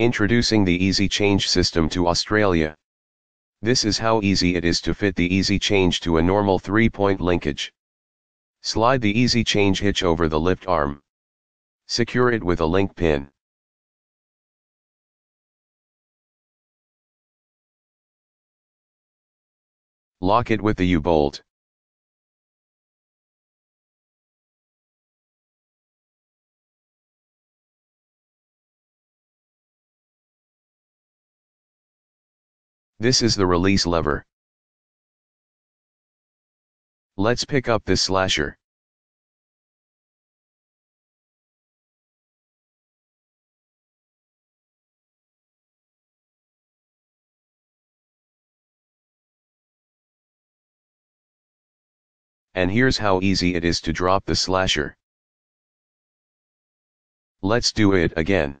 Introducing the Easy Change system to Australia. This is how easy it is to fit the Easy Change to a normal 3-point linkage. Slide the Easy Change hitch over the lift arm. Secure it with a link pin. Lock it with the U-bolt. This is the release lever. Let's pick up this slasher. And here's how easy it is to drop the slasher. Let's do it again.